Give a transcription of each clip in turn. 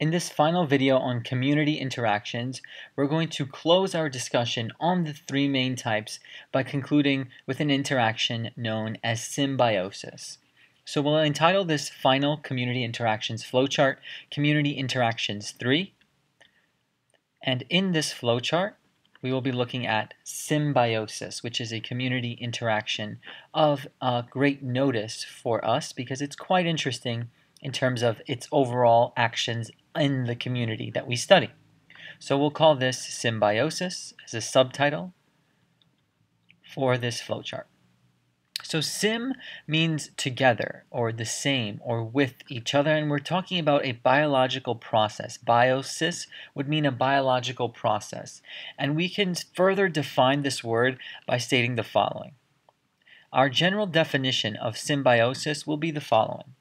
In this final video on community interactions, we're going to close our discussion on the three main types by concluding with an interaction known as symbiosis. So we'll entitle this final community interactions flowchart Community Interactions 3. And in this flowchart, we will be looking at symbiosis, which is a community interaction of uh, great notice for us because it's quite interesting in terms of its overall actions in the community that we study. So we'll call this symbiosis as a subtitle for this flowchart. So sim means together or the same or with each other and we're talking about a biological process. Biosis would mean a biological process and we can further define this word by stating the following. Our general definition of symbiosis will be the following.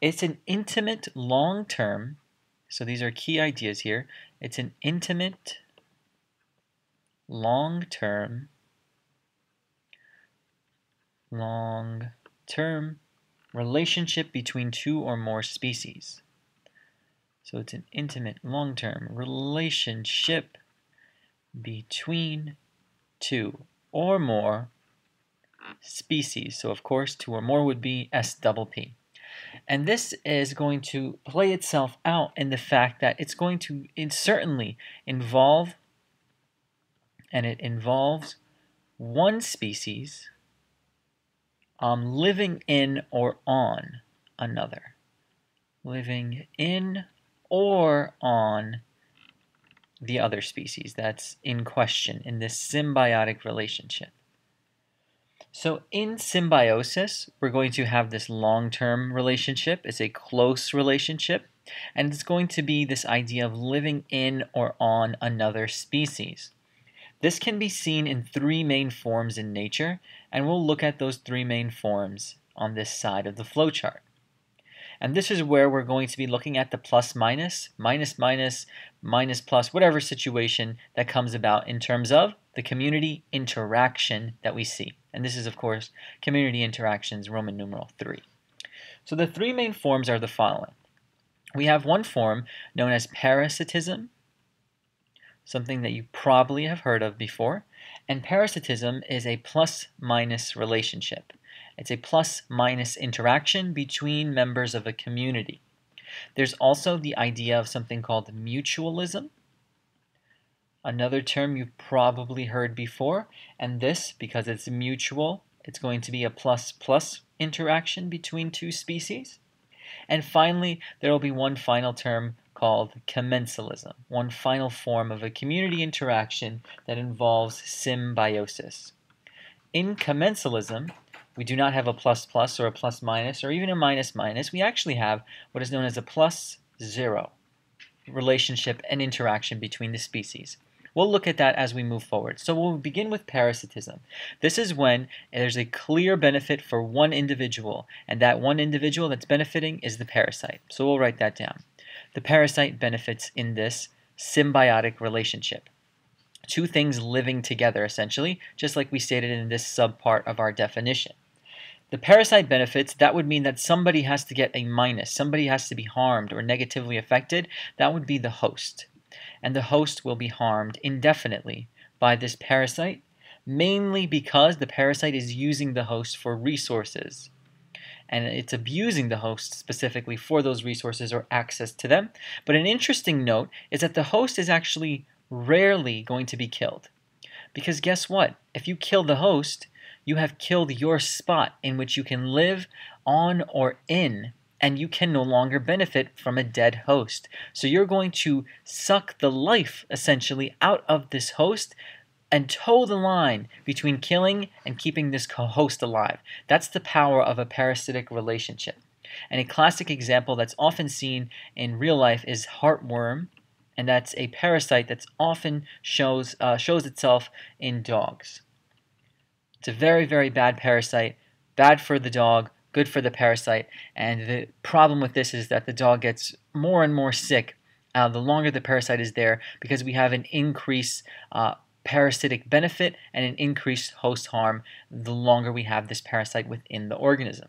It's an intimate long-term so these are key ideas here. It's an intimate, long-term, long-term relationship between two or more species. So it's an intimate, long-term relationship between two or more species. So of course, two or more would be S double P. And this is going to play itself out in the fact that it's going to certainly involve, and it involves one species um, living in or on another. Living in or on the other species that's in question in this symbiotic relationship. So in symbiosis, we're going to have this long-term relationship. It's a close relationship. And it's going to be this idea of living in or on another species. This can be seen in three main forms in nature, and we'll look at those three main forms on this side of the flowchart. And this is where we're going to be looking at the plus minus, minus minus, minus plus, whatever situation that comes about in terms of the community interaction that we see. And this is, of course, community interactions, Roman numeral 3. So the three main forms are the following. We have one form known as parasitism, something that you probably have heard of before. And parasitism is a plus-minus relationship. It's a plus-minus interaction between members of a community. There's also the idea of something called mutualism, Another term you've probably heard before, and this, because it's mutual, it's going to be a plus-plus interaction between two species. And finally, there will be one final term called commensalism, one final form of a community interaction that involves symbiosis. In commensalism, we do not have a plus plus or a plus minus or even a minus minus. We actually have what is known as a plus zero relationship and interaction between the species. We'll look at that as we move forward. So we'll begin with parasitism. This is when there's a clear benefit for one individual, and that one individual that's benefiting is the parasite. So we'll write that down. The parasite benefits in this symbiotic relationship. Two things living together, essentially, just like we stated in this subpart of our definition. The parasite benefits, that would mean that somebody has to get a minus, somebody has to be harmed or negatively affected. That would be the host and the host will be harmed indefinitely by this parasite, mainly because the parasite is using the host for resources. And it's abusing the host specifically for those resources or access to them. But an interesting note is that the host is actually rarely going to be killed. Because guess what? If you kill the host, you have killed your spot in which you can live on or in and you can no longer benefit from a dead host. So you're going to suck the life, essentially, out of this host and toe the line between killing and keeping this host alive. That's the power of a parasitic relationship. And a classic example that's often seen in real life is heartworm, and that's a parasite that's often shows uh, shows itself in dogs. It's a very, very bad parasite, bad for the dog, good for the parasite. And the problem with this is that the dog gets more and more sick uh, the longer the parasite is there because we have an increased uh, parasitic benefit and an increased host harm the longer we have this parasite within the organism.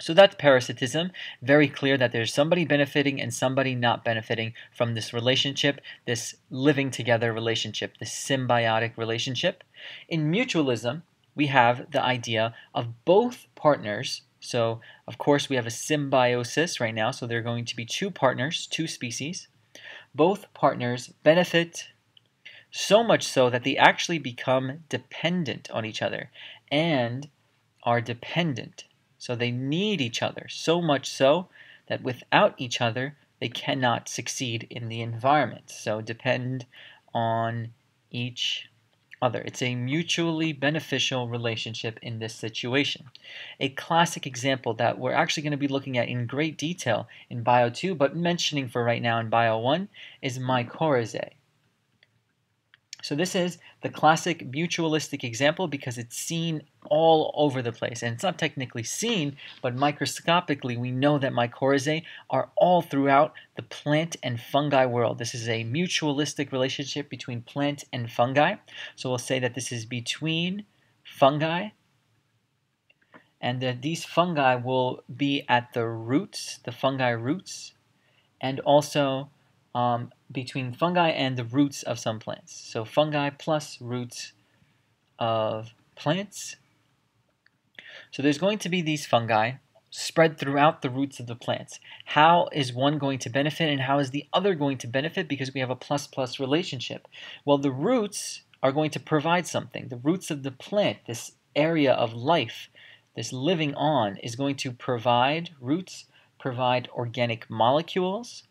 So that's parasitism. Very clear that there's somebody benefiting and somebody not benefiting from this relationship, this living together relationship, this symbiotic relationship. In mutualism, we have the idea of both partners. So, of course, we have a symbiosis right now. So, there are going to be two partners, two species. Both partners benefit so much so that they actually become dependent on each other and are dependent so they need each other, so much so that without each other, they cannot succeed in the environment. So depend on each other. It's a mutually beneficial relationship in this situation. A classic example that we're actually going to be looking at in great detail in Bio 2, but mentioning for right now in Bio 1, is mycorrhizae. So this is the classic mutualistic example because it's seen all over the place. And it's not technically seen, but microscopically we know that mycorrhizae are all throughout the plant and fungi world. This is a mutualistic relationship between plant and fungi. So we'll say that this is between fungi and that these fungi will be at the roots, the fungi roots, and also um, between fungi and the roots of some plants. So fungi plus roots of plants. So there's going to be these fungi spread throughout the roots of the plants. How is one going to benefit and how is the other going to benefit because we have a plus plus relationship? Well, the roots are going to provide something. The roots of the plant, this area of life, this living on, is going to provide, roots provide organic molecules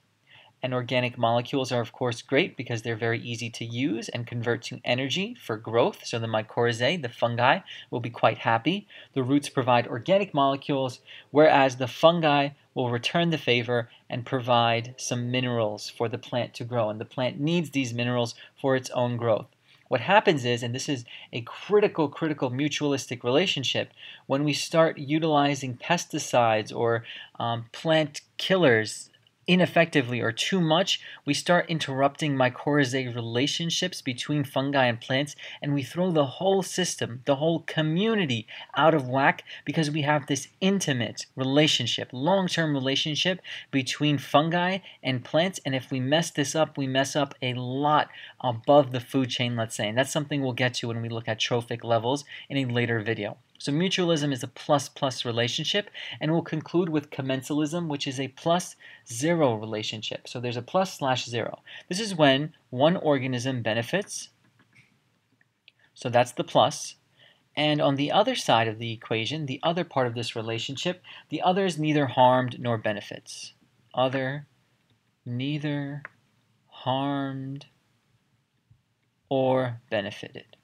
and organic molecules are of course great because they're very easy to use and convert to energy for growth. So the mycorrhizae, the fungi, will be quite happy. The roots provide organic molecules, whereas the fungi will return the favor and provide some minerals for the plant to grow. And the plant needs these minerals for its own growth. What happens is, and this is a critical, critical mutualistic relationship, when we start utilizing pesticides or um, plant killers ineffectively or too much, we start interrupting mycorrhizae relationships between fungi and plants, and we throw the whole system, the whole community out of whack because we have this intimate relationship, long term relationship between fungi and plants. And if we mess this up, we mess up a lot above the food chain, let's say. And that's something we'll get to when we look at trophic levels in a later video. So mutualism is a plus-plus relationship, and we'll conclude with commensalism, which is a plus-zero relationship. So there's a plus slash zero. This is when one organism benefits, so that's the plus, and on the other side of the equation, the other part of this relationship, the other is neither harmed nor benefits. Other, neither harmed or benefited.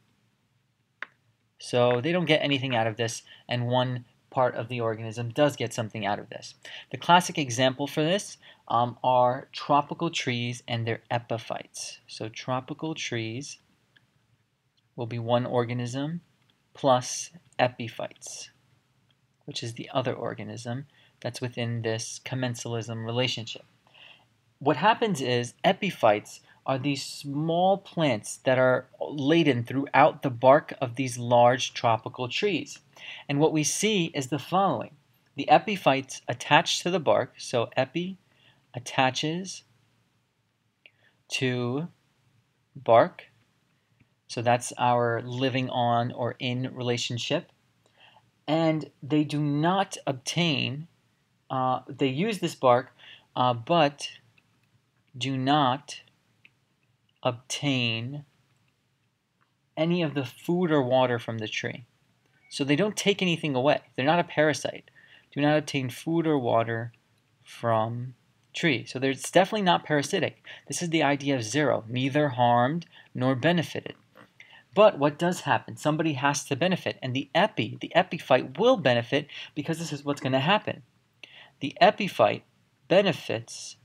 So they don't get anything out of this, and one part of the organism does get something out of this. The classic example for this um, are tropical trees and their epiphytes. So tropical trees will be one organism plus epiphytes, which is the other organism that's within this commensalism relationship. What happens is epiphytes are these small plants that are laden throughout the bark of these large tropical trees. And what we see is the following. The epiphytes attach to the bark, so epi attaches to bark. So that's our living on or in relationship. And they do not obtain, uh, they use this bark, uh, but do not obtain any of the food or water from the tree. So they don't take anything away. They're not a parasite. Do not obtain food or water from tree. So it's definitely not parasitic. This is the idea of zero, neither harmed nor benefited. But what does happen? Somebody has to benefit, and the epi, the epiphyte will benefit because this is what's going to happen. The epiphyte benefits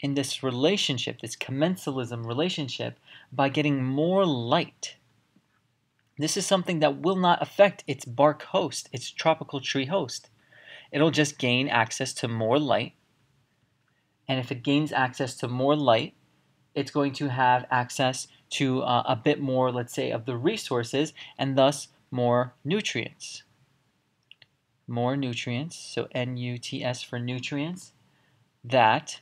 in this relationship, this commensalism relationship, by getting more light. This is something that will not affect its bark host, its tropical tree host. It'll just gain access to more light. And if it gains access to more light, it's going to have access to uh, a bit more, let's say, of the resources and thus more nutrients. more nutrients, so N-U-T-S for nutrients, that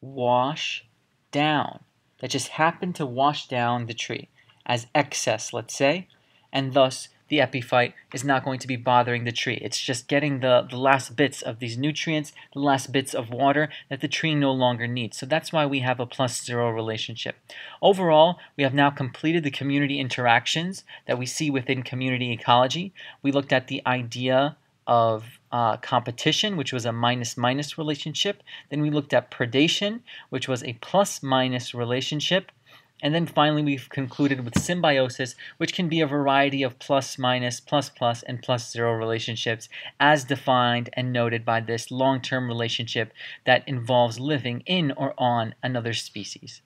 wash down, that just happened to wash down the tree as excess, let's say, and thus the epiphyte is not going to be bothering the tree. It's just getting the, the last bits of these nutrients, the last bits of water that the tree no longer needs. So that's why we have a plus zero relationship. Overall, we have now completed the community interactions that we see within community ecology. We looked at the idea of uh, competition, which was a minus-minus relationship. Then we looked at predation, which was a plus-minus relationship. And then finally, we've concluded with symbiosis, which can be a variety of plus, minus, plus, plus, and plus zero relationships, as defined and noted by this long term relationship that involves living in or on another species.